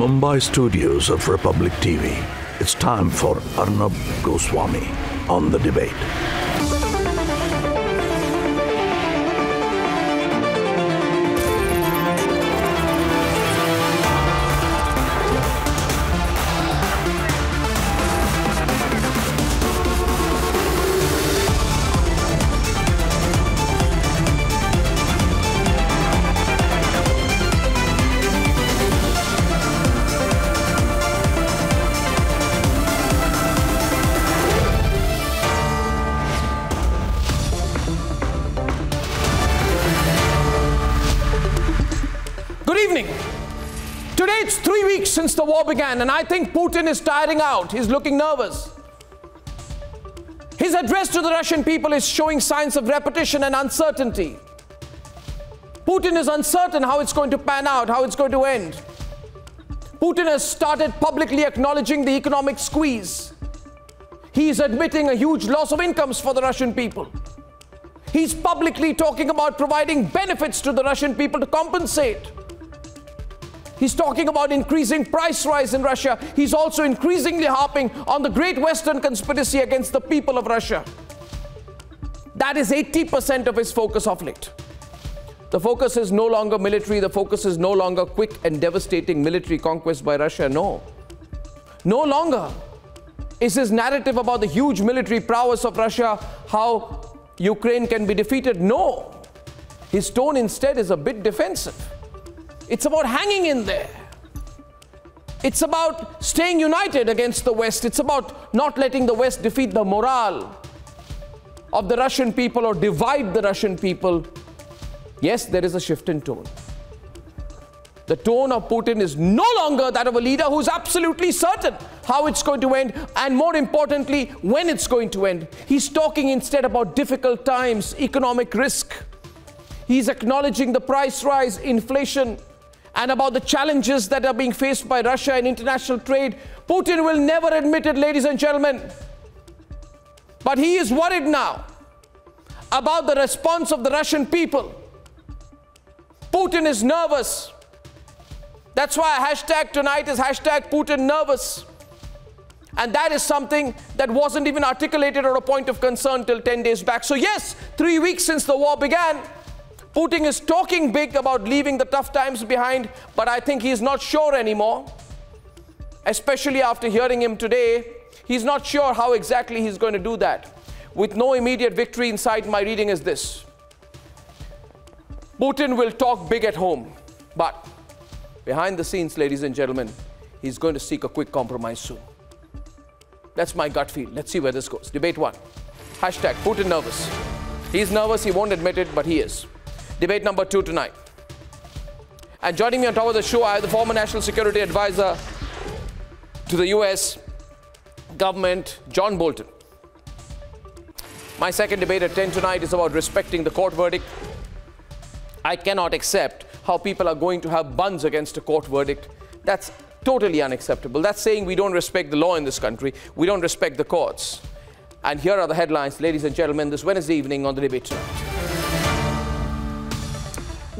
Mumbai studios of Republic TV, it's time for Arnab Goswami on the debate. Began, and I think Putin is tiring out. He's looking nervous. His address to the Russian people is showing signs of repetition and uncertainty. Putin is uncertain how it's going to pan out, how it's going to end. Putin has started publicly acknowledging the economic squeeze. He is admitting a huge loss of incomes for the Russian people. He's publicly talking about providing benefits to the Russian people to compensate. He's talking about increasing price rise in Russia. He's also increasingly harping on the great Western conspiracy against the people of Russia. That is 80% of his focus of late. The focus is no longer military, the focus is no longer quick and devastating military conquest by Russia. No. No longer is his narrative about the huge military prowess of Russia, how Ukraine can be defeated. No. His tone instead is a bit defensive. It's about hanging in there. It's about staying united against the West. It's about not letting the West defeat the morale of the Russian people or divide the Russian people. Yes, there is a shift in tone. The tone of Putin is no longer that of a leader who's absolutely certain how it's going to end, and more importantly, when it's going to end. He's talking instead about difficult times, economic risk. He's acknowledging the price rise, inflation, and about the challenges that are being faced by Russia in international trade. Putin will never admit it, ladies and gentlemen. But he is worried now about the response of the Russian people. Putin is nervous. That's why hashtag tonight is hashtag Putin nervous. And that is something that wasn't even articulated or a point of concern till 10 days back. So, yes, three weeks since the war began, Putin is talking big about leaving the tough times behind, but I think he's not sure anymore. Especially after hearing him today, he's not sure how exactly he's going to do that. With no immediate victory in sight, my reading is this Putin will talk big at home, but behind the scenes, ladies and gentlemen, he's going to seek a quick compromise soon. That's my gut feel. Let's see where this goes. Debate one. Hashtag Putin nervous. He's nervous, he won't admit it, but he is. Debate number two tonight. And joining me on top of the show, I have the former National Security Advisor to the US government, John Bolton. My second debate at 10 tonight is about respecting the court verdict. I cannot accept how people are going to have buns against a court verdict. That's totally unacceptable. That's saying we don't respect the law in this country, we don't respect the courts. And here are the headlines, ladies and gentlemen, this Wednesday evening on the debate tonight.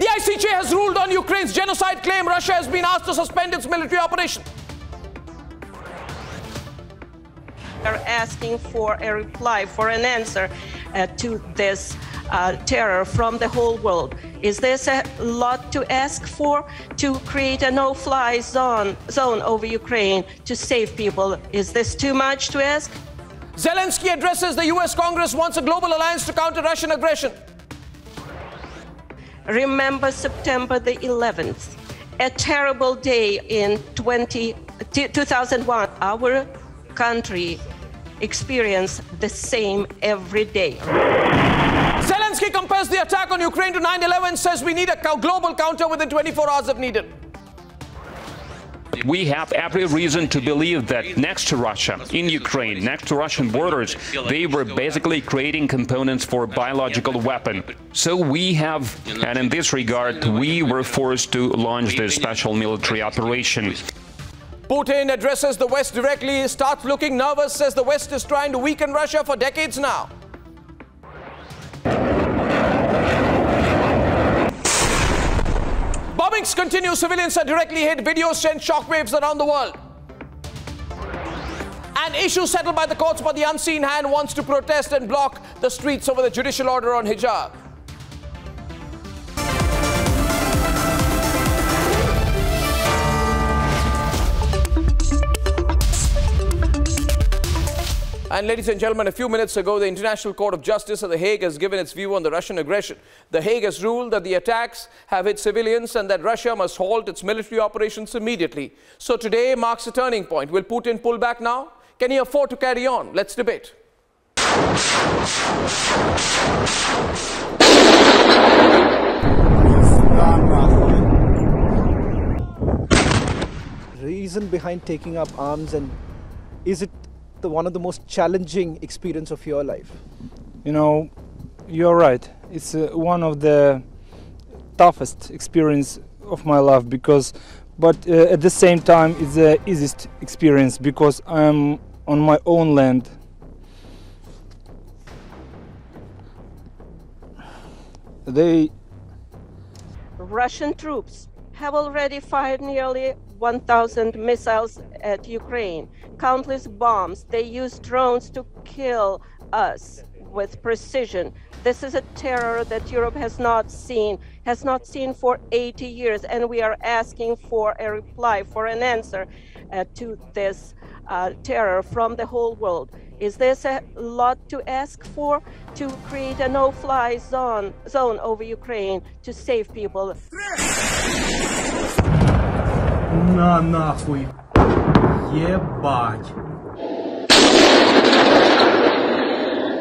The ICJ has ruled on Ukraine's genocide claim. Russia has been asked to suspend its military operation. We are asking for a reply, for an answer uh, to this uh, terror from the whole world. Is this a lot to ask for to create a no-fly zone zone over Ukraine to save people? Is this too much to ask? Zelensky addresses the US Congress wants a global alliance to counter Russian aggression. Remember September the 11th, a terrible day in 20, 2001. Our country experienced the same every day. Zelensky compares the attack on Ukraine to 9 11, says we need a global counter within 24 hours if needed. We have every reason to believe that next to Russia, in Ukraine, next to Russian borders, they were basically creating components for biological weapon. So we have, and in this regard, we were forced to launch this special military operation. Putin addresses the West directly, starts looking nervous, says the West is trying to weaken Russia for decades now. Bombings continue. Civilians are directly hit. Videos send shockwaves around the world. An issue settled by the courts, but the unseen hand wants to protest and block the streets over the judicial order on hijab. And ladies and gentlemen, a few minutes ago, the International Court of Justice of The Hague has given its view on the Russian aggression. The Hague has ruled that the attacks have hit civilians and that Russia must halt its military operations immediately. So today marks a turning point. Will Putin pull back now? Can he afford to carry on? Let's debate. reason behind taking up arms and is it the one of the most challenging experience of your life? You know, you're right. It's uh, one of the toughest experience of my life because, but uh, at the same time, it's the easiest experience because I'm on my own land. They Russian troops have already fired nearly 1,000 missiles at Ukraine, countless bombs. They use drones to kill us with precision. This is a terror that Europe has not seen, has not seen for 80 years, and we are asking for a reply, for an answer uh, to this uh, terror from the whole world. Is this a lot to ask for to create a no-fly zone, zone over Ukraine to save people? На нахуй. Ебать.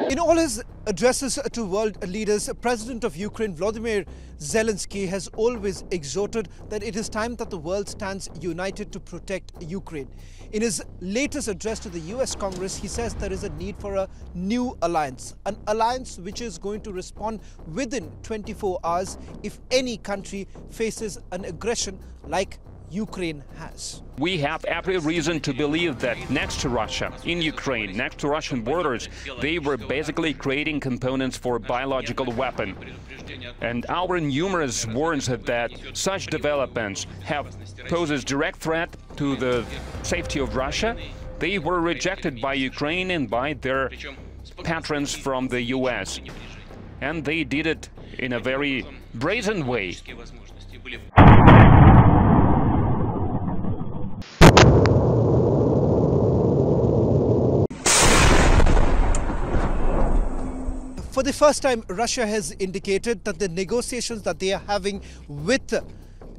In all his addresses to world leaders, President of Ukraine Vladimir Zelensky has always exhorted that it is time that the world stands united to protect Ukraine. In his latest address to the US Congress, he says there is a need for a new alliance, an alliance which is going to respond within 24 hours if any country faces an aggression like Ukraine has. We have every reason to believe that next to Russia, in Ukraine, next to Russian borders, they were basically creating components for a biological weapon. And our numerous warns that such developments have poses direct threat to the safety of Russia. They were rejected by Ukraine and by their patrons from the US. And they did it in a very brazen way. For the first time, Russia has indicated that the negotiations that they are having with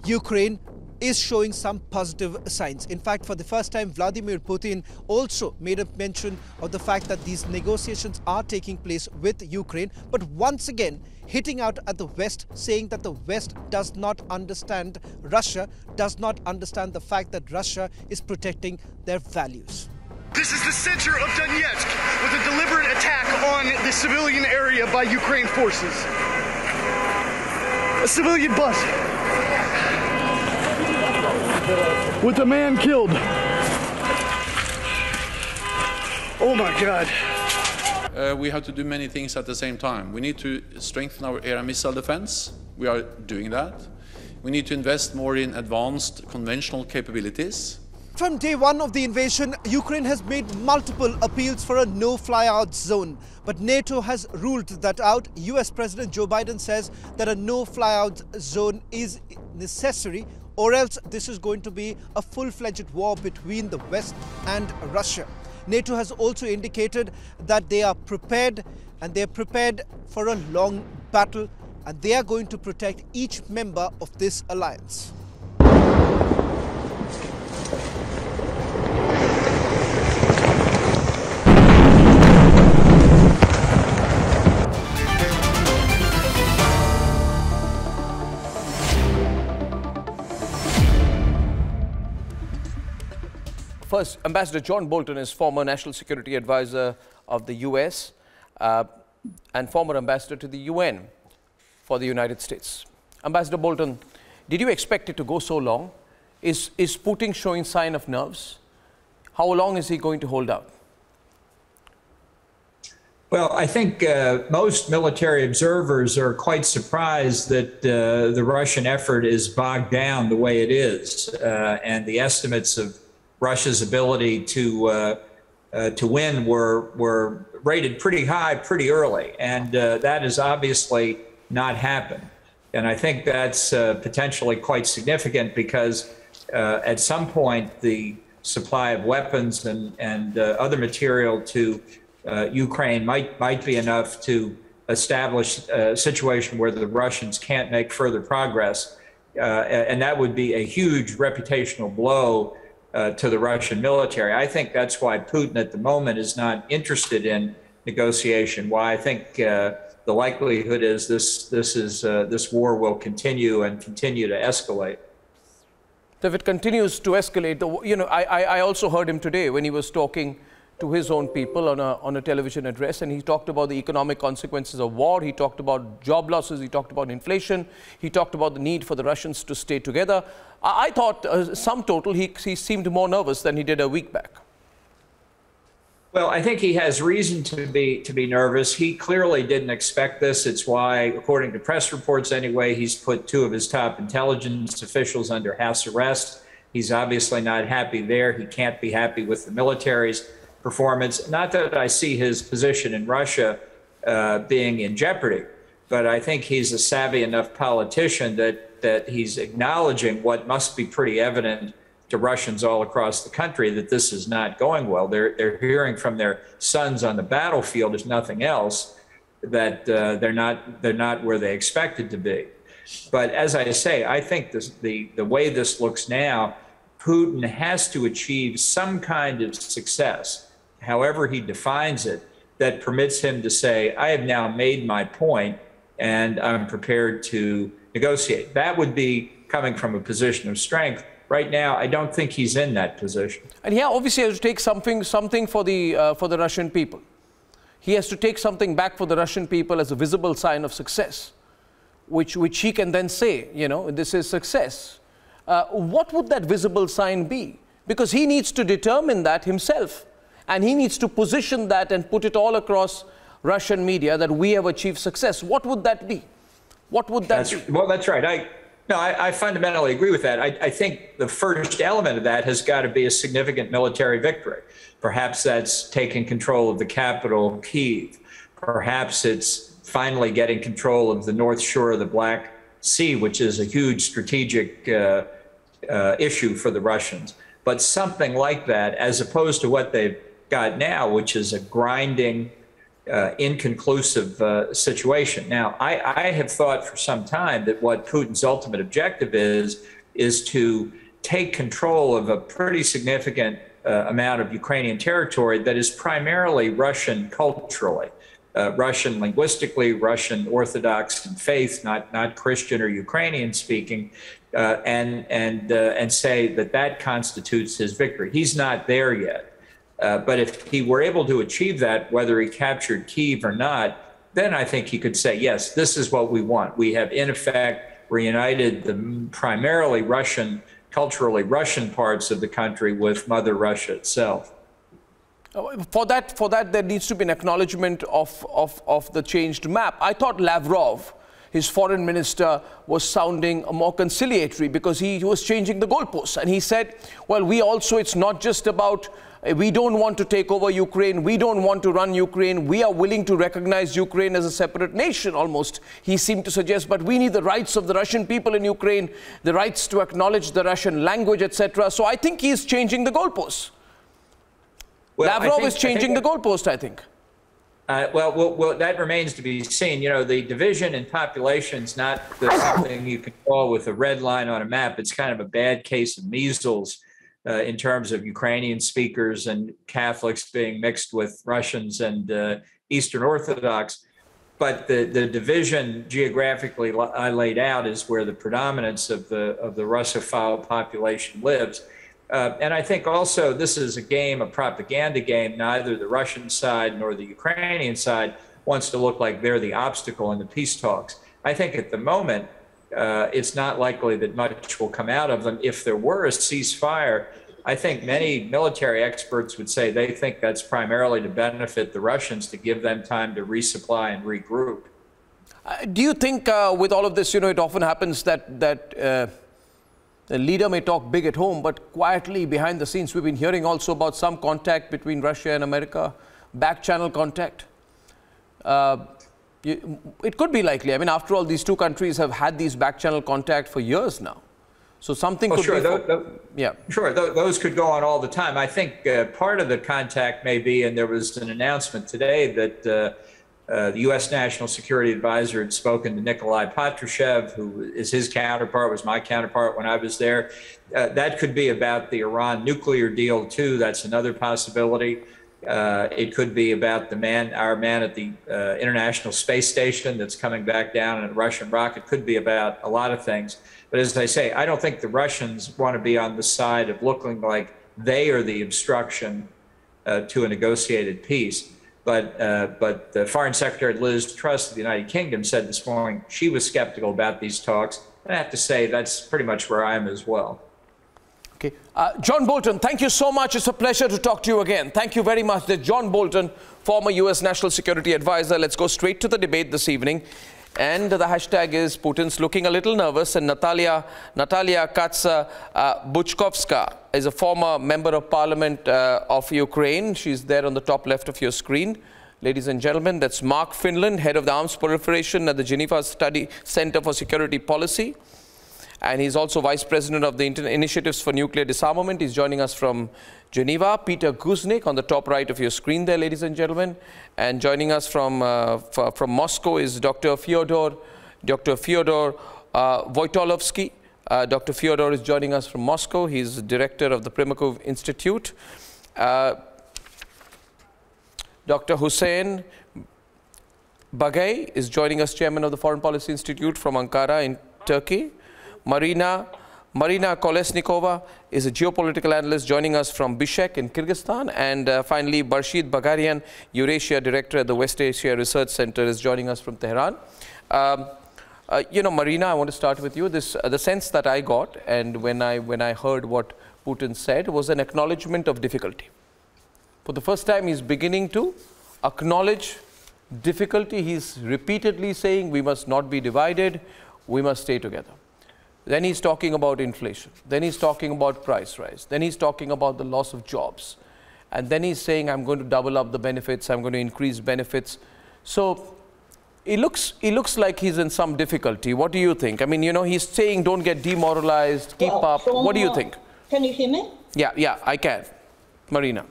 Ukraine is showing some positive signs. In fact, for the first time, Vladimir Putin also made a mention of the fact that these negotiations are taking place with Ukraine, but once again, hitting out at the West, saying that the West does not understand Russia, does not understand the fact that Russia is protecting their values. This is the center of Donetsk with a deliberate attack on the civilian area by Ukraine forces. A civilian bus with a man killed. Oh my God. Uh, we have to do many things at the same time. We need to strengthen our air and missile defense. We are doing that. We need to invest more in advanced conventional capabilities. From day one of the invasion, Ukraine has made multiple appeals for a no-fly out zone. But NATO has ruled that out. US President Joe Biden says that a no-fly out zone is necessary or else this is going to be a full-fledged war between the West and Russia. NATO has also indicated that they are prepared and they are prepared for a long battle and they are going to protect each member of this alliance. First, Ambassador John Bolton is former National Security Advisor of the US uh, and former ambassador to the UN for the United States. Ambassador Bolton, did you expect it to go so long? Is, is Putin showing sign of nerves? How long is he going to hold out? Well, I think uh, most military observers are quite surprised that uh, the Russian effort is bogged down the way it is, uh, and the estimates of Russia's ability to uh, uh, to win were were rated pretty high pretty early, and uh, that has obviously not happened. And I think that's potentially quite significant because at some point the supply of weapons and and other material to uh, Ukraine might might be enough to establish a situation where the Russians can't make further progress, uh, and that would be a huge reputational blow uh, to the Russian military. I think that's why Putin at the moment is not interested in negotiation. Why I think uh, the likelihood is this this is uh, this war will continue and continue to escalate. If it continues to escalate, you know, I, I also heard him today when he was talking to his own people on a, on a television address and he talked about the economic consequences of war, he talked about job losses, he talked about inflation, he talked about the need for the Russians to stay together. I, I thought uh, sum total he, he seemed more nervous than he did a week back. Well, I think he has reason to be to be nervous. He clearly didn't expect this. It's why, according to press reports anyway, he's put two of his top intelligence officials under house arrest. He's obviously not happy there. He can't be happy with the militaries performance. Not that I see his position in Russia uh, being in jeopardy, but I think he's a savvy enough politician that that he's acknowledging what must be pretty evident to Russians all across the country that this is not going well. They're they're hearing from their sons on the battlefield, if nothing else, that uh, they're not they're not where they expected to be. But as I say, I think this, the the way this looks now, Putin has to achieve some kind of success however he defines it, that permits him to say, I have now made my point and I'm prepared to negotiate. That would be coming from a position of strength. Right now, I don't think he's in that position. And he obviously has to take something, something for, the, uh, for the Russian people. He has to take something back for the Russian people as a visible sign of success, which, which he can then say, you know, this is success. Uh, what would that visible sign be? Because he needs to determine that himself. And he needs to position that and put it all across Russian media that we have achieved success. What would that be? What would that that's, be? Well, that's right. I, no, I, I fundamentally agree with that. I, I, think the first element of that has got to be a significant military victory. Perhaps that's taking control of the capital, Kiev. Perhaps it's finally getting control of the north shore of the Black Sea, which is a huge strategic uh, uh, issue for the Russians. But something like that, as opposed to what they've got now, which is a grinding, uh, inconclusive uh, situation. Now, I, I have thought for some time that what Putin's ultimate objective is, is to take control of a pretty significant uh, amount of Ukrainian territory that is primarily Russian culturally. Uh, Russian linguistically, Russian Orthodox in faith, not not Christian or Ukrainian speaking, uh, and and uh, and say that that constitutes his victory. He's not there yet. Uh, but if he were able to achieve that, whether he captured Kiev or not, then I think he could say, yes, this is what we want. We have, in effect, reunited the primarily Russian, culturally Russian parts of the country with Mother Russia itself. Uh, for that, for that, there needs to be an acknowledgement of, of, of the changed map. I thought Lavrov, his foreign minister, was sounding more conciliatory because he was changing the goalposts. And he said, well, we also, it's not just about we don't want to take over Ukraine. We don't want to run Ukraine. We are willing to recognize Ukraine as a separate nation, almost, he seemed to suggest. But we need the rights of the Russian people in Ukraine, the rights to acknowledge the Russian language, etc. So I think he's changing the goalposts. Well, Lavrov think, is changing the goalpost, I think. Uh, well, well, well, that remains to be seen. You know, the division in population is not something you can call with a red line on a map. It's kind of a bad case of measles uh, in terms of Ukrainian speakers and Catholics being mixed with Russians and uh, Eastern Orthodox. But the, the division geographically I laid out is where the predominance of the of the Russophile population lives. Uh, and I think also this is a game, a propaganda game. Neither the Russian side nor the Ukrainian side wants to look like they're the obstacle in the peace talks. I think at the moment, uh, it's not likely that much will come out of them. If there were a ceasefire, I think many military experts would say they think that's primarily to benefit the Russians to give them time to resupply and regroup. Uh, do you think uh, with all of this, you know, it often happens that, that uh, the leader may talk big at home, but quietly behind the scenes, we've been hearing also about some contact between Russia and America, back channel contact. You, it could be likely. I mean, after all, these two countries have had these back channel contact for years now. So something oh, could sure. be. Those, those, yeah. Sure. Those, those, could go on all the time. I think uh, part of the contact may be, and there was an announcement today that uh, uh, the U.S. National Security Advisor had spoken to Nikolai Patrushev, who is his counterpart, was my counterpart when I was there. Uh, that could be about the Iran nuclear deal, too. That's another possibility. Uh, it could be about the man, our man at the uh, International Space Station that's coming back down in a Russian rocket. Could be about a lot of things. But as I say, I don't think the Russians want to be on the side of looking like they are the obstruction uh, to a negotiated peace. But uh, but the Foreign Secretary Liz Truss of the United Kingdom said this morning she was skeptical about these talks. And I have to say that's pretty much where I am as well. Okay. Uh, John Bolton, thank you so much. It's a pleasure to talk to you again. Thank you very much. There's John Bolton, former U.S. National Security Advisor. Let's go straight to the debate this evening. And the hashtag is Putin's looking a little nervous. And Natalia, Natalia Katsa uh, is a former member of parliament uh, of Ukraine. She's there on the top left of your screen. Ladies and gentlemen, that's Mark Finland, head of the Arms Proliferation at the Geneva Study Center for Security Policy and he's also vice president of the Initiatives for Nuclear Disarmament. He's joining us from Geneva. Peter Kuznick on the top right of your screen there, ladies and gentlemen. And joining us from, uh, from Moscow is Dr. Fyodor, Dr. Fyodor uh. Uh, Dr. Fyodor is joining us from Moscow. He's director of the Primakov Institute. Uh, Dr. Hussein Bagay is joining us, chairman of the Foreign Policy Institute from Ankara in Turkey. Marina, Marina Kolesnikova is a geopolitical analyst joining us from Bishkek in Kyrgyzstan. And uh, finally, Farshid Bagarian, Eurasia Director at the West Asia Research Center is joining us from Tehran. Um, uh, you know, Marina, I want to start with you. This, uh, the sense that I got, and when I, when I heard what Putin said, was an acknowledgement of difficulty. For the first time, he's beginning to acknowledge difficulty. He's repeatedly saying we must not be divided, we must stay together. Then he's talking about inflation. Then he's talking about price rise. Then he's talking about the loss of jobs. And then he's saying, I'm going to double up the benefits, I'm going to increase benefits. So he looks, he looks like he's in some difficulty. What do you think? I mean, you know, he's saying don't get demoralized, keep well, up. What do you think? Can you hear me? Yeah, yeah, I can. Marina.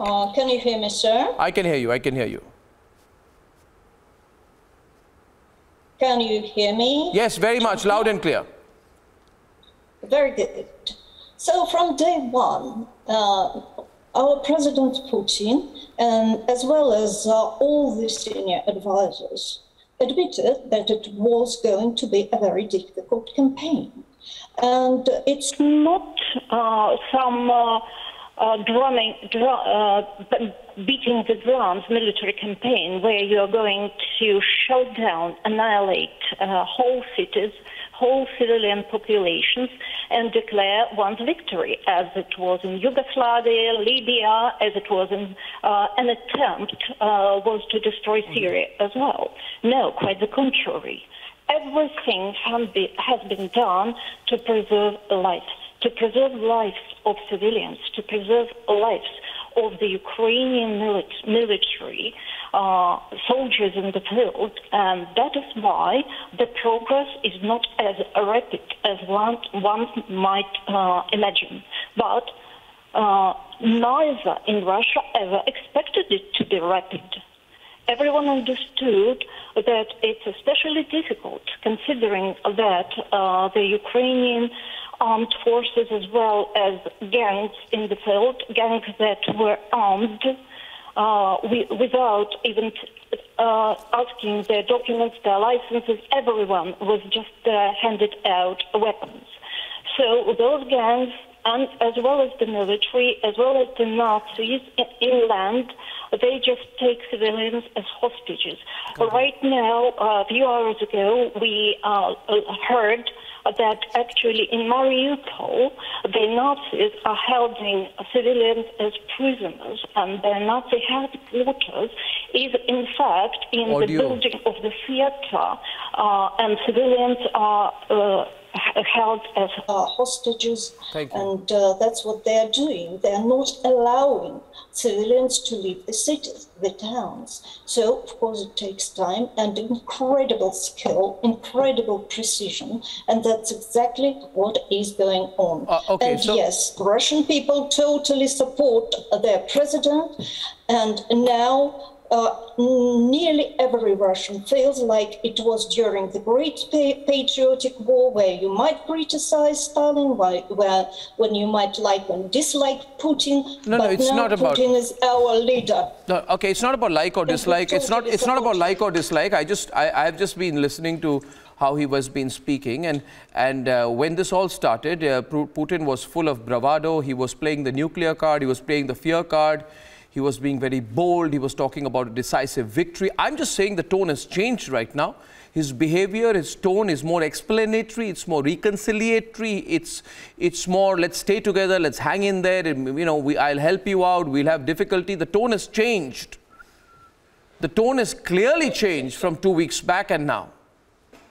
Uh, can you hear me, sir? I can hear you, I can hear you. Can you hear me? Yes, very much, loud and clear. Very good. So from day one, uh, our President Putin, and as well as uh, all the senior advisors, admitted that it was going to be a very difficult campaign. And it's not uh, some uh, drumming, drum, uh, beating the drums military campaign where you are going to shut down, annihilate uh, whole cities, whole civilian populations, and declare one's victory, as it was in Yugoslavia, Libya, as it was in uh, an attempt uh, was to destroy Syria as well. No, quite the contrary. Everything has been done to preserve life to preserve lives of civilians, to preserve lives of the Ukrainian military uh, soldiers in the field. And that is why the progress is not as rapid as one, one might uh, imagine. But uh, neither in Russia ever expected it to be rapid. Everyone understood that it's especially difficult considering that uh, the Ukrainian armed forces as well as gangs in the field, gangs that were armed uh, we, without even uh, asking their documents, their licenses. Everyone was just uh, handed out weapons. So those gangs, and as well as the military, as well as the Nazis inland, they just take civilians as hostages. Right now, uh, a few hours ago, we uh, heard that actually in Mariupol, the Nazis are holding civilians as prisoners, and their Nazi headquarters is in fact in Audio. the building of the theater, uh, and civilians are. Uh, held as uh, hostages, Thank you. and uh, that's what they are doing. They are not allowing civilians to leave the cities, the towns. So, of course, it takes time and incredible skill, incredible precision, and that's exactly what is going on. Uh, okay, and so- yes, Russian people totally support their president, and now. Uh, nearly every Russian feels like it was during the Great pa- Patriotic War, where you might criticize Stalin, where, where when you might like and dislike Putin. No, no, but it's now not about- Putin is our leader. No, okay, it's not about like or dislike. It's not. It's not about like or dislike. I just. I, I've just been listening to how he was been speaking, and and uh, when this all started, uh, Putin was full of bravado. He was playing the nuclear card. He was playing the fear card. He was being very bold. He was talking about a decisive victory. I'm just saying the tone has changed right now. His behavior, his tone is more explanatory. It's more reconciliatory. It's it's more let's stay together. Let's hang in there. And, you know, we, I'll help you out. We'll have difficulty. The tone has changed. The tone has clearly changed from two weeks back and now.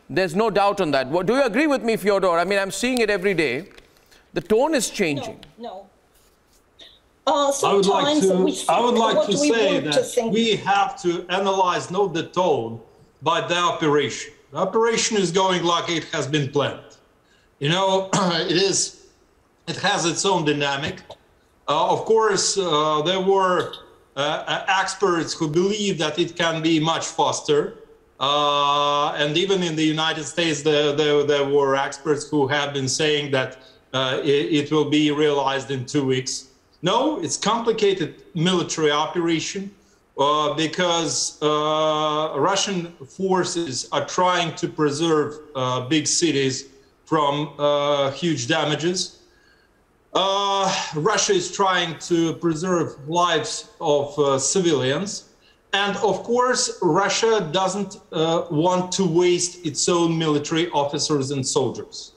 There's no doubt on that. Do you agree with me, Fyodor? I mean, I'm seeing it every day. The tone is changing. No. Uh, I would like sometimes to. we think I would like to say to that we have to analyze not the tone, but the operation. The operation is going like it has been planned. You know, it is. It has its own dynamic. Uh, of course, uh, there were uh, uh, experts who believe that it can be much faster. Uh, and even in the United States, there, there, there were experts who have been saying that uh, it, it will be realized in two weeks. No, it's complicated military operation uh, because uh, Russian forces are trying to preserve uh, big cities from uh, huge damages. Uh, Russia is trying to preserve lives of uh, civilians. And of course, Russia doesn't want to waste its own military officers and soldiers.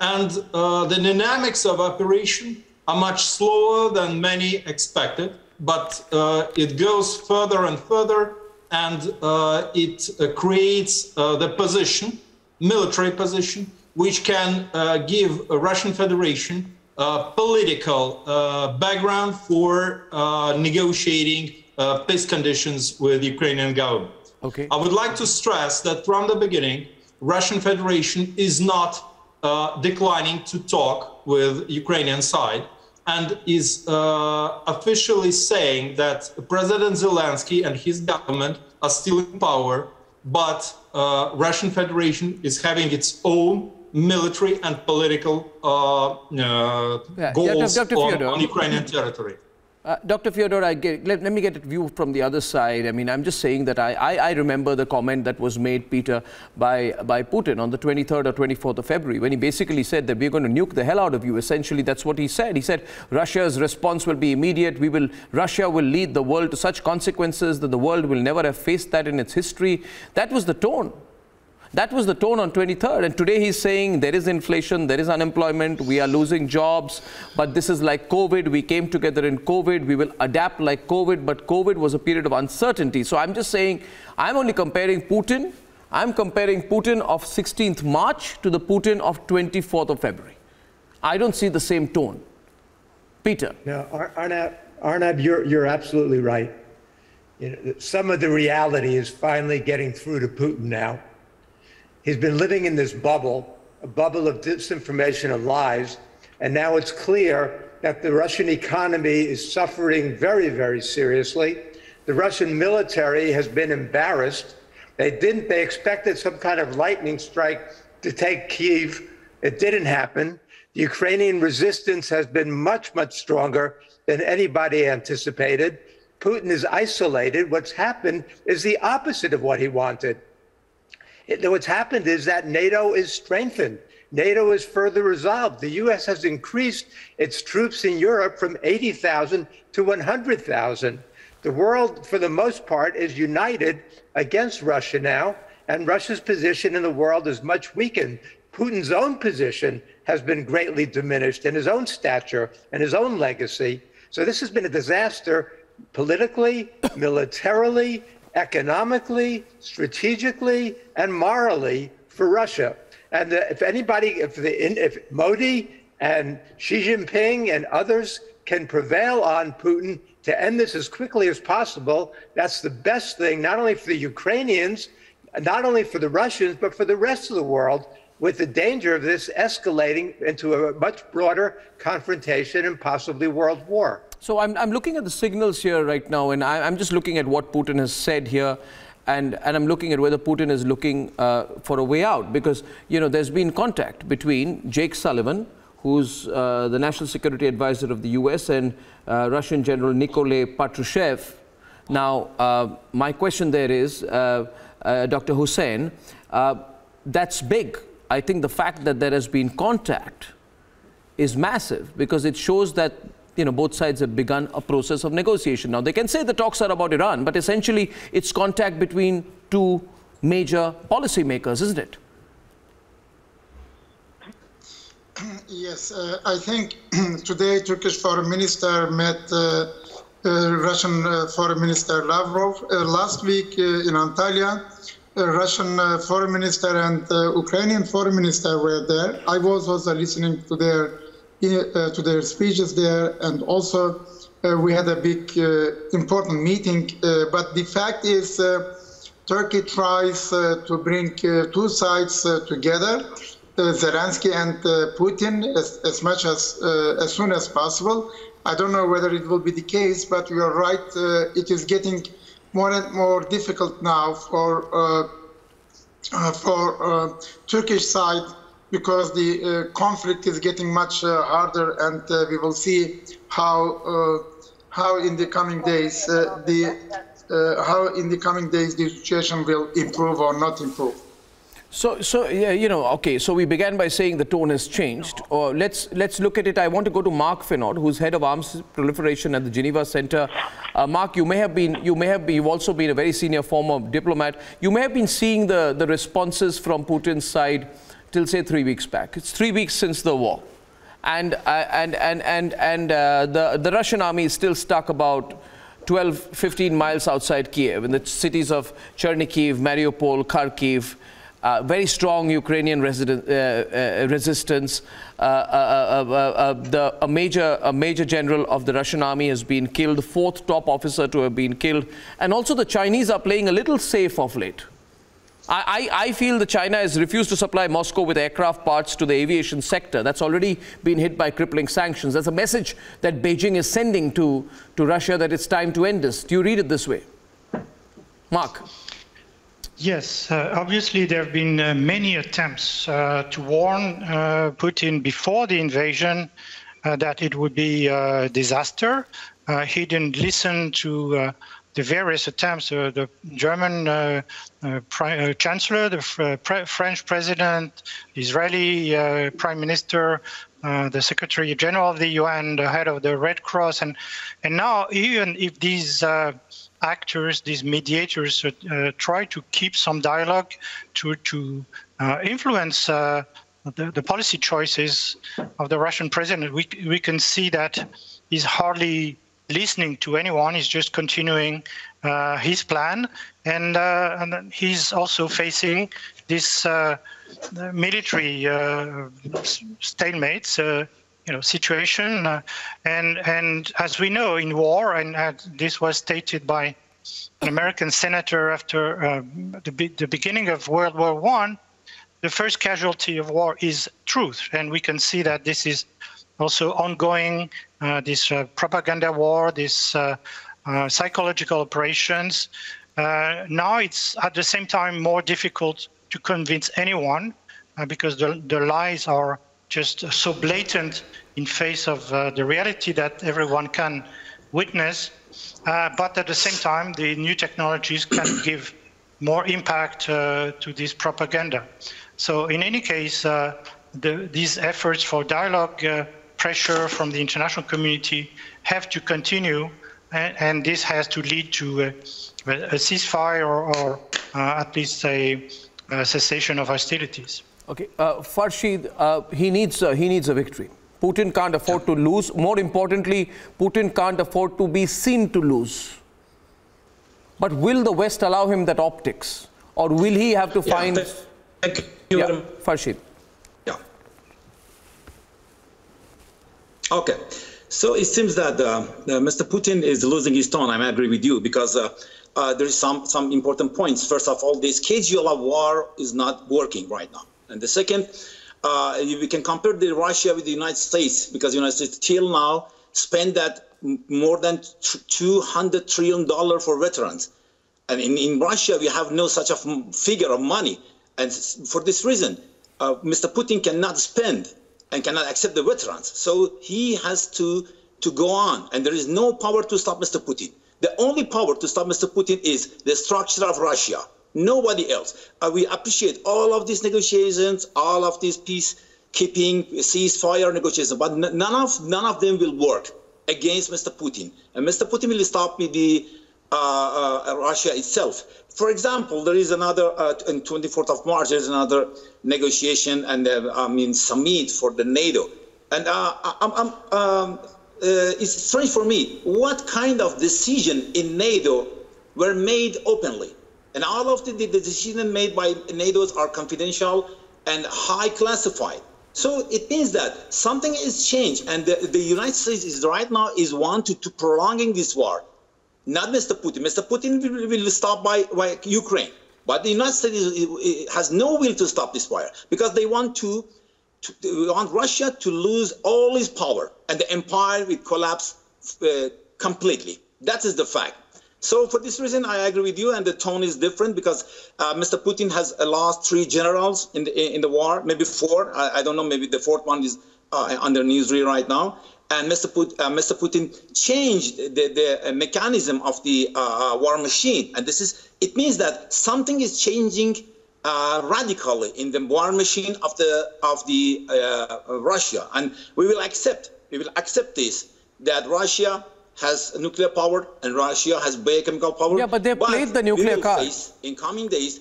And the dynamics of operation are much slower than many expected, but uh, it goes further and further, and uh, it uh, creates uh, the position, military position, which can uh, give a Russian Federation uh, political uh, background for uh, negotiating uh, peace conditions with Ukrainian government. Okay. I would like to stress that from the beginning, Russian Federation is not uh, declining to talk with Ukrainian side and is uh, officially saying that President Zelensky and his government are still in power, but uh, Russian Federation is having its own military and political uh, uh, Yeah, goals Dr. on, on Ukrainian territory. Uh, Dr. Fyodor, get, let, let me get a view from the other side. I mean, I'm just saying that I, I, I remember the comment that was made, Peter, by, by Putin on the 23rd or 24th of February, when he basically said that we're going to nuke the hell out of you. Essentially, that's what he said. He said Russia's response will be immediate. We will, Russia will lead the world to such consequences that the world will never have faced that in its history. That was the tone. That was the tone on 23rd. And today he's saying there is inflation, there is unemployment, we are losing jobs, but this is like COVID. We came together in COVID. We will adapt like COVID, but COVID was a period of uncertainty. So I'm just saying, I'm only comparing Putin. I'm comparing Putin of 16th March to the Putin of 24th of February. I don't see the same tone. Peter. No, Ar- Arnab, Arnab, you're, you're absolutely right. You know, some of the reality is finally getting through to Putin now. He's been living in this bubble, a bubble of disinformation and lies, and now it's clear that the Russian economy is suffering very, very seriously. The Russian military has been embarrassed. They didn't, they expected some kind of lightning strike to take Kiev. It didn't happen. The Ukrainian resistance has been much, much stronger than anybody anticipated. Putin is isolated. What's happened is the opposite of what he wanted. It- what's happened is that NATO is strengthened. NATO is further resolved. The U.S. has increased its troops in Europe from 80,000 to 100,000. The world, for the most part, is united against Russia now, and Russia's position in the world is much weakened. Putin's own position has been greatly diminished in his own stature and his own legacy. So this has been a disaster politically, militarily, economically, strategically, and morally for Russia. And if anybody, if, the, if Modi and Xi Jinping and others can prevail on Putin to end this as quickly as possible, that's the best thing, not only for the Ukrainians, not only for the Russians, but for the rest of the world, with the danger of this escalating into a much broader confrontation and possibly world war. So I'm, I'm looking at the signals here right now, and I, am just looking at what Putin has said here. And, and I'm looking at whether Putin is looking uh, for a way out because, you know, there's been contact between Jake Sullivan, who's uh, the national security advisor of the US, and uh, Russian General Nikolai Patrushev. Now, uh, my question there is, uh, uh, Dr. Hussein, that's big. I think the fact that there has been contact is massive because it shows that you know, both sides have begun a process of negotiation. Now, they can say the talks are about Iran, but essentially it's contact between two major policymakers, isn't it? Yes, uh, I think today Turkish Foreign Minister met uh, uh, Russian uh, Foreign Minister Lavrov. Uh, last week uh, in Antalya, Uh, Russian uh, Foreign Minister and uh, Ukrainian Foreign Minister were there. I was also listening to their uh, to their speeches there, and also uh, we had a big uh, important meeting. but the fact is, Turkey tries to bring two sides together. Zelensky and Putin as, as much as as soon as possible. I don't know whether it will be the case, but you are right. Uh, it is getting more and more difficult now for uh, uh, for Turkish side because the uh, conflict is getting much uh, harder, and uh, we will see how uh, how in the coming days uh, the uh, how in the coming days the situation will improve or not improve. So, so yeah, you know, okay. So we began by saying the tone has changed. Or let's let's look at it. I want to go to Mark Finaud, who's head of arms proliferation at the Geneva Center. Mark, you may have been, you may have been, you've also been a very senior former diplomat. You may have been seeing the the responses from Putin's side till say three weeks back. It's three weeks since the war. And, uh, and, and, and, and uh, the, the Russian army is still stuck about 12, 15 miles outside Kiev in the cities of Chernihiv, Mariupol, Kharkiv. Uh, very strong Ukrainian resident, uh, uh, resistance. Uh, the, a, major, a major general of the Russian army has been killed, fourth top officer to have been killed. And also the Chinese are playing a little safe of late. I, I, feel that China has refused to supply Moscow with aircraft parts to the aviation sector. That's already been hit by crippling sanctions. That's a message that Beijing is sending to, to Russia that it's time to end this. Do you read it this way? Mark. Yes, uh, obviously there have been uh, many attempts uh, to warn uh, Putin before the invasion uh, that it would be a disaster. Uh, he didn't listen to the various attempts, the German chancellor, the French president, Israeli prime minister, uh, the secretary general of the UN, the head of the Red Cross, and and now even if these uh, actors, these mediators, uh, uh, try to keep some dialogue to to influence. The, the, policy choices of the Russian president, we, we can see that he's hardly listening to anyone. He's just continuing uh, his plan, and, uh, and he's also facing this uh, military uh, stalemate. Uh, you know, situation, uh, and and as we know in war, and this was stated by an American senator after the, be the beginning of World War One, the first casualty of war is truth, and we can see that this is also ongoing this uh, propaganda war, this uh, psychological operations. now it's at the same time more difficult to convince anyone because the, the lies are just so blatant in face of uh, the reality that everyone can witness. Uh, but at the same time, the new technologies can give more impact uh, to this propaganda. So in any case, the, these efforts for dialogue pressure from the international community have to continue, and, and this has to lead to a, a ceasefire or, or uh, at least a, a, cessation of hostilities. Okay, uh, Farshid, uh, he needs uh, he needs a victory. Putin can't afford to lose. More importantly, Putin can't afford to be seen to lose. But will the West allow him that optics, or will he have to Yeah, find? thank you Yeah, Farshid. Okay. So it seems that uh, uh, Mr. Putin is losing his tone. I agree with you because uh, uh, there is some some important points. First of all, the schedule of war is not working right now, and the second, uh, we can compare the Russia with the United States because the United States till now spend that more than 200 trillion dollar for veterans, and in, in Russia we have no such a figure of money, and for this reason, uh, Mr. Putin cannot spend and cannot accept the veterans. So he has to to go on, and there is no power to stop Mr. Putin. The only power to stop Mr. Putin is the structure of Russia. Nobody else. Uh, we appreciate all of these negotiations, all of these peacekeeping, ceasefire negotiations, but none of none of them will work against Mr. Putin. And Mr. Putin will stop the Russia itself. For example, there is another uh, on 24th of March. There is another negotiation and uh, I mean summit for the NATO. And uh, I'm, I'm, um, uh, it's strange for me. What kind of decision in NATO were made openly? And all of the, the, decisions made by NATO are confidential and high classified. So it means that something is changed, and the, the United States is right now is wanting to prolonging this war. Not Mr. Putin. Mr. Putin will, will stop by, by Ukraine, but the United States has no will to stop this war because they want to, to they want Russia to lose all its power, and the empire will collapse uh, completely. That is the fact. So for this reason, I agree with you, and the tone is different because uh, Mr. Putin has lost three generals in the in the war, maybe four. I, I don't know. Maybe the fourth one is uh, under newsreel right now. And Mr. Put, uh, Mr. Putin changed the, the uh, mechanism of the uh, war machine, and this is it means that something is changing uh, radically in the war machine of the of the uh, Russia, and we will accept we will accept this that Russia has nuclear power and Russia has biochemical power. Yeah, but they played the nuclear card. in coming days.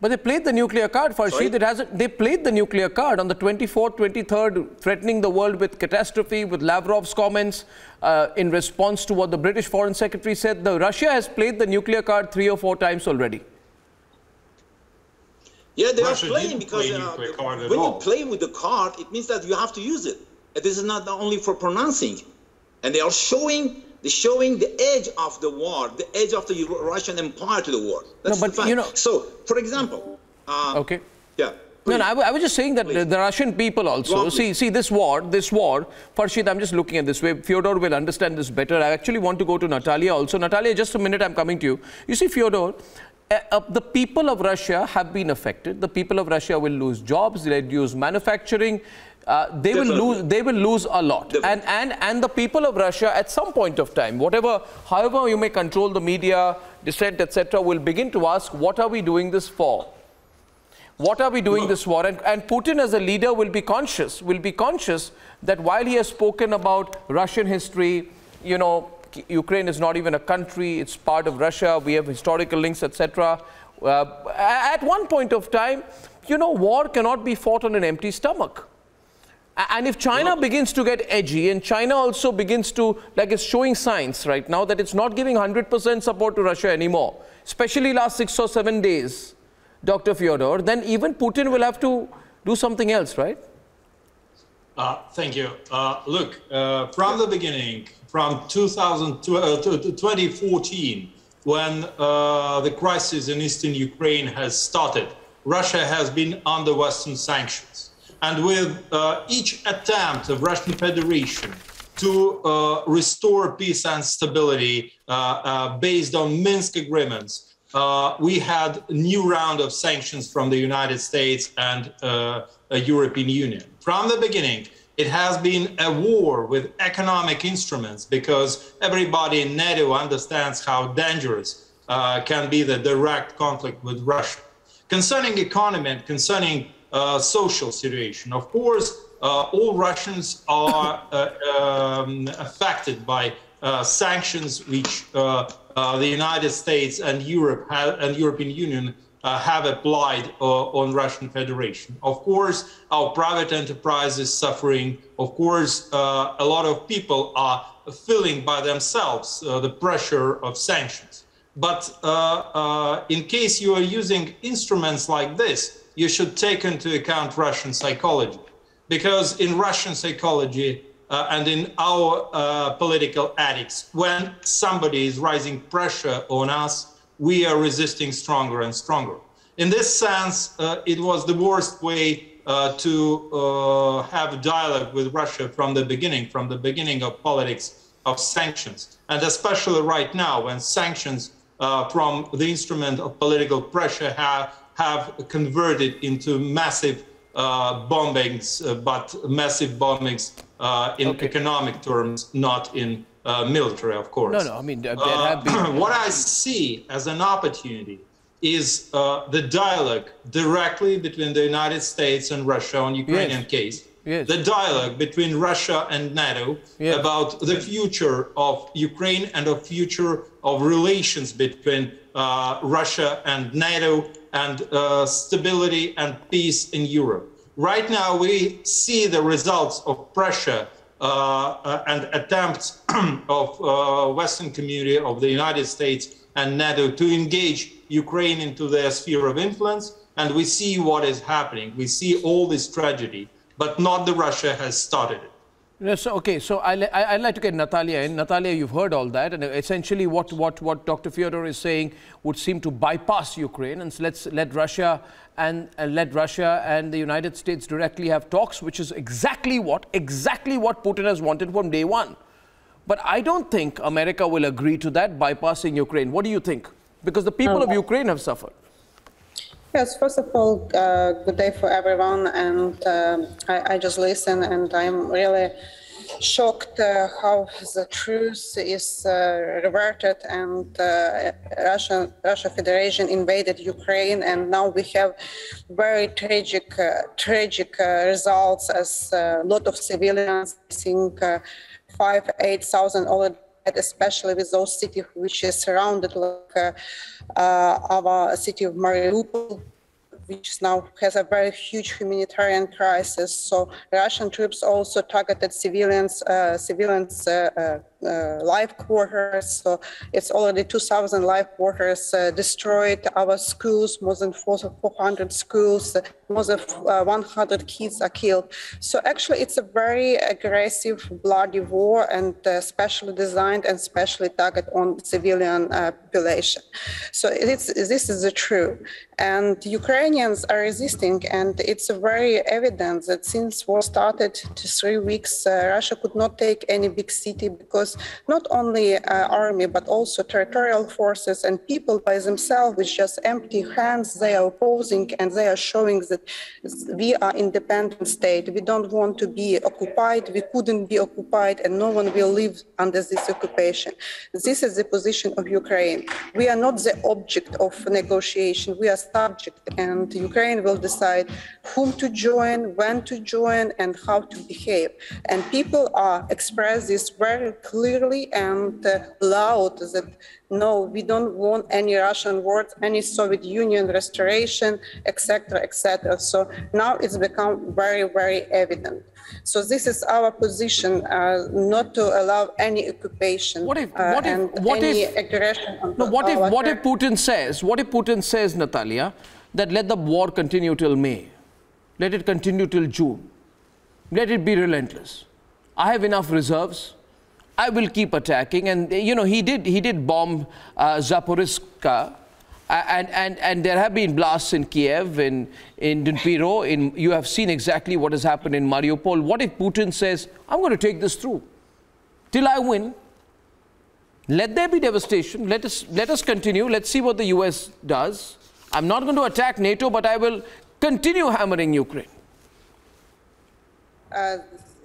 But they played the nuclear card, Farshid. It hasn't. They played the nuclear card on the 24th, 23rd, threatening the world with catastrophe, with Lavrov's comments uh, in response to what the British Foreign Secretary said. The Russia has played the nuclear card three or four times already. Yeah, they Russia are playing because play uh, nuclear card at when all. you play with the card, it means that you have to use it. This is not only for pronouncing, and they are showing they're showing the edge of the war, the edge of the Russian Empire to the war. That's but the you know- So, for example, uh, Okay. yeah. No, no, I was just saying that the, the Russian people also see see this war, this war. Farshid, I'm just looking at this way. Fyodor will understand this better. I actually want to go to Natalia also. Natalia, just a minute. I'm coming to you. You see, Fyodor, uh, uh, the people of Russia have been affected. The people of Russia will lose jobs. They'll lose manufacturing. Uh, they will lose. They will lose a lot. And and and the people of Russia, at some point of time, whatever, however you may control the media, dissent, etc., will begin to ask, what are we doing this for? What are we doing this war? And, and Putin as a leader will be conscious, will be conscious that while he has spoken about Russian history, you know, Ukraine is not even a country, it's part of Russia, we have historical links, etc. Uh, at one point of time, you know, war cannot be fought on an empty stomach. A- And if China begins to get edgy, and China also begins to, like it's showing signs right now that it's not giving 100% support to Russia anymore, especially last six or seven days, Dr. Fyodor, then even Putin will have to do something else, right? Uh, thank you. Uh, look, uh, from the beginning, from 2000 to, uh, to- to 2014, when uh, the crisis in eastern Ukraine has started, Russia has been under Western sanctions. And with uh, each attempt of Russian Federation to uh, restore peace and stability uh, uh, based on Minsk agreements, uh, we had a new round of sanctions from the United States and uh, European Union. From the beginning, it has been a war with economic instruments because everybody in NATO understands how dangerous can be the direct conflict with Russia. Concerning economy and concerning social situation, of course, uh, all Russians are uh, um, affected by uh, sanctions which uh, uh, the United States and Europe and European Union uh, have applied uh, on Russian Federation. Of course, our private enterprise is suffering. Of course, uh, a lot of people are feeling by themselves uh, the pressure of sanctions. But uh, uh, in case you are using instruments like this, you should take into account Russian psychology. Because in Russian psychology and in our political ethics, when somebody is rising pressure on us, we are resisting stronger and stronger. In this sense, uh, it was the worst way uh, to uh, have a dialogue with Russia from the beginning, from the beginning of politics of sanctions. And especially right now, when sanctions uh, from the instrument of political pressure have, have converted into massive uh, bombings, uh, but massive bombings in okay. economic terms, not in uh, military, of course. No, no. I mean, uh, been. what I see as an opportunity is uh, the dialogue directly between the United States and Russia on the Ukrainian yes. case. Yes. The dialogue between Russia and NATO yes. about the future of Ukraine and the future of relations between uh, Russia and NATO and uh, stability and peace in Europe. Right now, we see the results of pressure uh, uh, and attempts of uh, Western community of the United States and NATO to engage Ukraine into their sphere of influence. And we see what is happening. We see all this tragedy, but not the Russia has started it. Yes, okay, so I, I, would like to get Natalia in. Natalia, you've heard all that, and essentially what, what, what Dr. Fyodor is saying would seem to bypass Ukraine, and so let's let Russia and, and let Russia and the United States directly have talks, which is exactly what, exactly what Putin has wanted from day one. But I don't think America will agree to that, bypassing Ukraine. What do you think? Because the people of Ukraine have suffered. Yes, first of all, uh, good day for everyone. And uh, I, I, just listen, and I'm really shocked uh, how the truth is uh, reverted and uh, Russia, Russia Federation invaded Ukraine, and now we have very tragic, uh, tragic results as a lot of civilians. I think five, eight thousand already especially with those cities which is surrounded like uh, uh, our city of Mariupol which now has a very huge humanitarian crisis. So Russian troops also targeted civilians, uh, civilians uh, uh life quarters. So it's already 2,000 life quarters uh, destroyed. Our schools, more than 400 schools, more than uh, 100 kids are killed. So actually, it's a very aggressive, bloody war, and specially designed and specially targeted on civilian population. So it's, this is the true. And Ukrainians are resisting, and it's very evident that since war started to three weeks, Russia could not take any big city because because not only uh, army but also territorial forces and people by themselves with just empty hands. They are opposing and they are showing that we are independent state. We don't want to be occupied. We couldn't be occupied and no one will live under this occupation. This is the position of ukraine. We are not the object of negotiation. We are subject and ukraine will decide whom to join when to join and how to behave. And people are express this very clearly clearly and uh, loud that no, we don't want any Russian words, any Soviet Union restoration, etc., etc. So now it's become very, very evident. So this is our position, uh, not to allow any occupation what if, uh, what if, and what any if, aggression. No, what if, what if Putin says, what if Putin says, Natalia, that let the war continue till May, let it continue till June, let it be relentless. I have enough reserves. I will keep attacking. And, you know, he did, he did bomb uh, Zaporizhka. And, and, and there have been blasts in Kiev, in, in Dnipro, in, you have seen exactly what has happened in Mariupol. What if Putin says, I'm going to take this through till I win? Let there be devastation. Let us, let us continue. Let's see what the US does. I'm not going to attack NATO, but I will continue hammering Ukraine. Uh,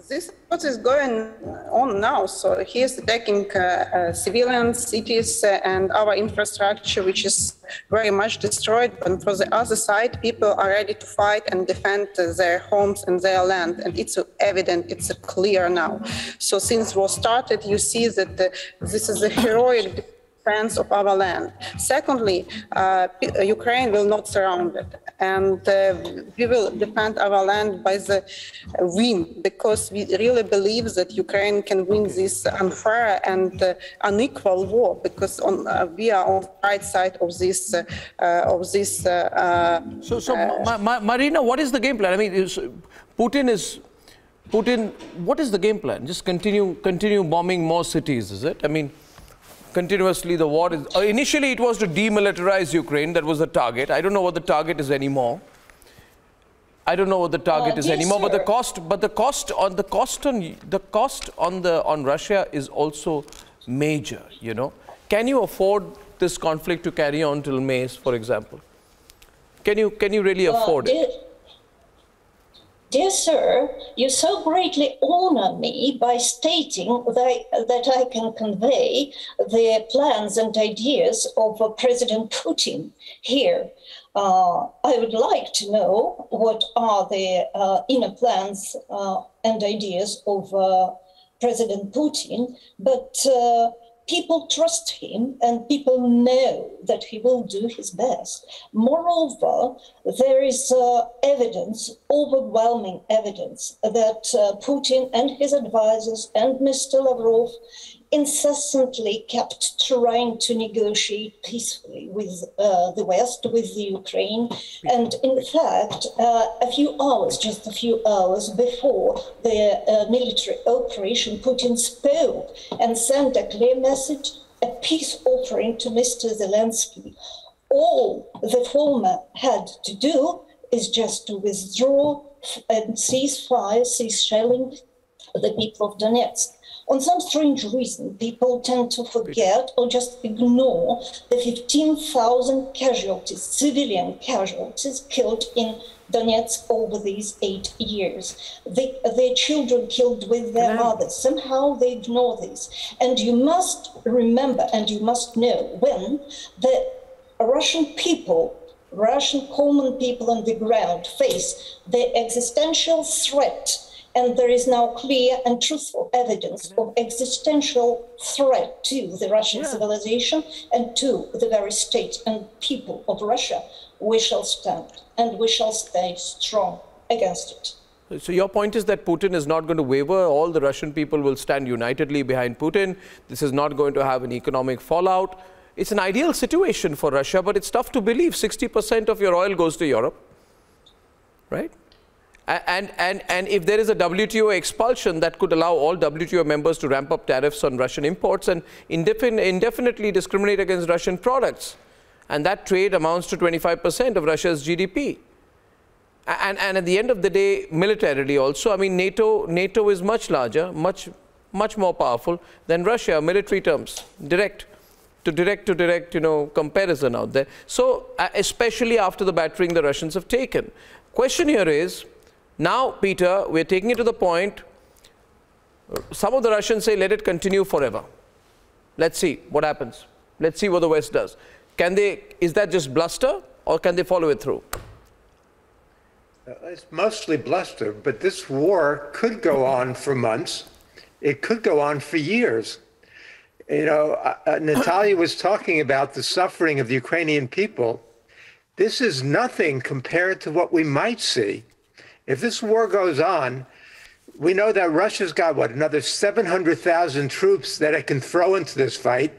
this is what is going on now. So he is attacking uh, uh, civilians, cities, uh, and our infrastructure, which is very much destroyed. But for the other side, people are ready to fight and defend their homes and their land, and it's evident, it's clear now. So since war started, you see that this is a heroic defense of our land. Secondly, uh, Ukraine will not surround it, and uh, we will defend our land by the win because we really believe that Ukraine can win this unfair and uh, unequal war because on, uh, we are on the right side of this uh, of this. so, so Ma Ma Marina, what is the game plan? I mean, is, Putin is Putin. What is the game plan? Just continue continue bombing more cities, is it? I mean continuously the war is. Uh, initially, it was to demilitarize Ukraine. That was the target. I don't know what the target is anymore. I don't know what the target uh, is anymore. Sir. But the cost, but the cost on the cost on the cost on the on Russia is also major. You know, can you afford this conflict to carry on till May, for example? Can you can you really uh, afford it? Dear sir, you so greatly honor me by stating that, that I can convey the plans and ideas of President Putin here. Uh, I would like to know what are the uh, inner plans uh, and ideas of uh, President Putin, but uh, people trust him and people know that he will do his best. Moreover, there is uh, evidence, overwhelming evidence, that uh, Putin and his advisors and Mr. Lavrov incessantly kept trying to negotiate peacefully with uh, the West, with the Ukraine. And in fact, uh, a few hours, just a few hours before the uh, military operation, Putin spoke and sent a clear message, a peace offering to Mr. Zelensky. All the former had to do is just to withdraw and cease fire, cease shelling the people of Donetsk. On some strange reason, people tend to forget or just ignore the 15,000 casualties, civilian casualties killed in Donetsk over these eight years. The, their children killed with their mothers. Somehow they ignore this. And you must remember and you must know when the Russian people Russian common people on the ground face the existential threat and there is now clear and truthful evidence of existential threat to the Russian yeah. civilization and to the very state and people of Russia, we shall stand and we shall stay strong against it. So your point is that Putin is not going to waver. All the Russian people will stand unitedly behind Putin. This is not going to have an economic fallout. It's an ideal situation for Russia, but it's tough to believe 60% of your oil goes to Europe, right? And, and, and if there is a WTO expulsion, that could allow all WTO members to ramp up tariffs on Russian imports and indefinitely discriminate against Russian products. And that trade amounts to 25% of Russia's GDP. And, and at the end of the day, militarily also, I mean, NATO, NATO is much larger, much, much more powerful than Russia, military terms, direct to direct to direct, you know, comparison out there. So, uh, especially after the battering the Russians have taken. Question here is, now, Peter, we're taking it to the point, some of the Russians say, let it continue forever. Let's see what happens. Let's see what the West does. Can they, is that just bluster or can they follow it through? Uh, it's mostly bluster, but this war could go on for months. It could go on for years. You know, uh, uh Natalia was talking about the suffering of the Ukrainian people. This is nothing compared to what we might see if this war goes on, we know that Russia's got what another 700,000 troops that it can throw into this fight.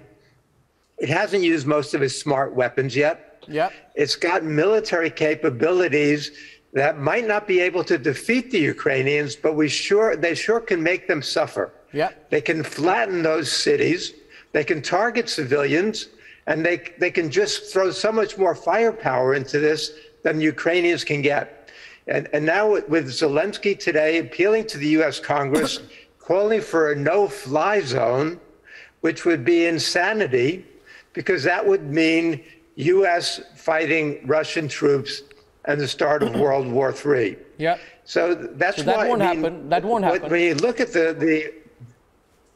It hasn't used most of its smart weapons yet. Yeah. It's got military capabilities that might not be able to defeat the Ukrainians, but we sure they sure can make them suffer. Yeah. They can flatten those cities. They can target civilians, and they they can just throw so much more firepower into this than the Ukrainians can get. And, and now with Zelensky today appealing to the U.S. Congress, calling for a no fly zone, which would be insanity because that would mean U.S. fighting Russian troops and the start of World War III. Yeah. So that's so that why won't I mean, happen. That won't happen. When you look at the, the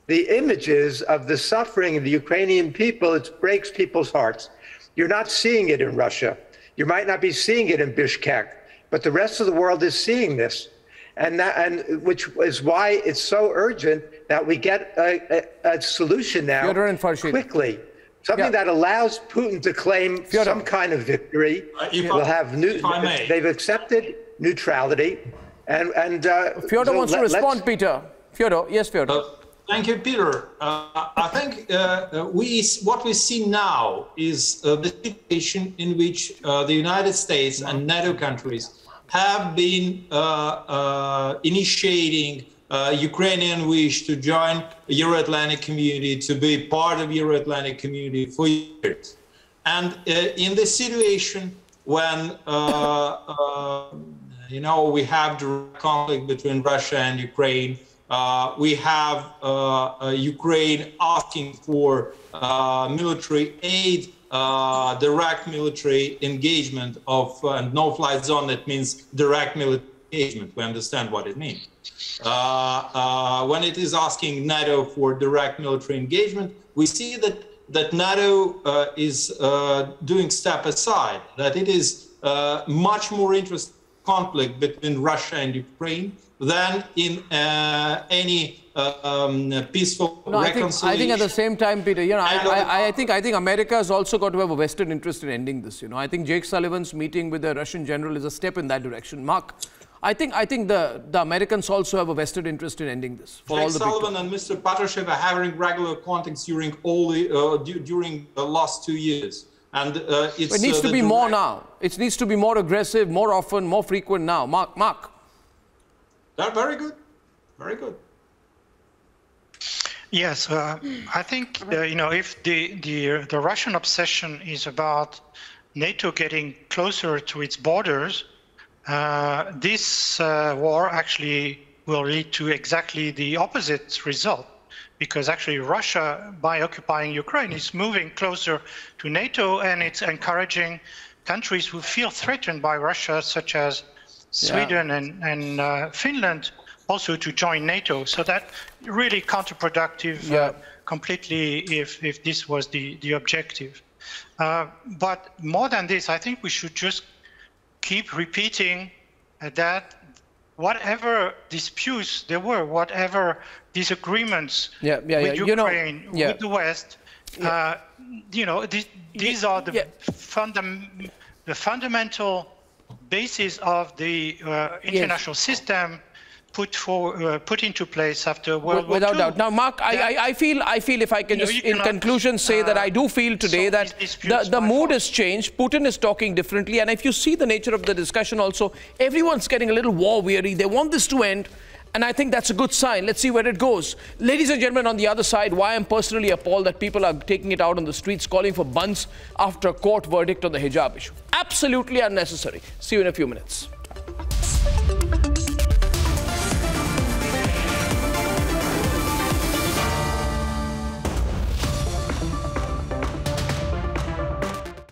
the images of the suffering of the Ukrainian people, it breaks people's hearts. You're not seeing it in Russia. You might not be seeing it in Bishkek. But the rest of the world is seeing this. And, that, and which is why it's so urgent that we get a, a, a solution now quickly something Yeah. that allows Putin to claim some kind of victory. if will I- have new. if I may. They've accepted neutrality, and and uh, Fyodor so wants to let- let's- respond, Peter. Fyodor, yes, Fyodor. Thank you, Peter. Uh, I think uh, uh, we what we see now is uh, the situation in which uh, the United States and NATO countries have been uh, initiating Ukrainian wish to join Euro-Atlantic community, to be part of Euro-Atlantic community for years. And in this situation, when you know we have direct conflict between Russia and Ukraine, uh, we have uh, Ukraine asking for uh, military aid, uh, direct military engagement of no-fly zone. That means direct military engagement. We understand what it means. When it is asking NATO for direct military engagement, we see that that NATO is doing step aside. That it is much more interested conflict between Russia and Ukraine than in uh, any uh, um, peaceful No, I think, reconciliation. I think at the same time, Peter, you know, I, And on the I, I, think, I think America has also got to have a vested interest in ending this. You know, I think Jake Sullivan's meeting with the Russian general is a step in that direction. Marc, I think, I think the, the Americans also have a vested interest in ending this for Jake all the Sullivan and Mr. Patrushev are having regular contacts during all the uh, du- during the last two years, and uh, it's It needs uh, to be more now. It needs to be more aggressive, more often, more frequent now. Marc, Marc. They're very good, very good. Yes, uh, I think uh, you know if the the the Russian obsession is about NATO getting closer to its borders, uh, this uh, war actually will lead to exactly the opposite result, because actually Russia, by occupying Ukraine, is moving closer to NATO and it's encouraging countries who feel threatened by Russia, such as Sweden and, and uh, Finland, also to join NATO. So that really counterproductive uh, completely if, if this was the, the objective. Uh, but more than this, I think we should just keep repeating uh, that whatever disputes there were, whatever disagreements Yeah, yeah, with yeah. You know, Ukraine, yeah. with the West, uh, you know, th- these are the, fundam- the fundamental basis of the uh, international system put for uh, put into place after World War Without II. doubt. Now, Marc, I, I, I feel, I feel, if I can just, in conclusion, say that I do feel today that the, the mood has changed. Putin is talking differently, and if you see the nature of the discussion, also, everyone's getting a little war weary. They want this to end. And I think that's a good sign. Let's see where it goes. Ladies and gentlemen, on the other side, why I'm personally appalled that people are taking it out on the streets calling for buns after a court verdict on the hijab issue. Absolutely unnecessary. See you in a few minutes.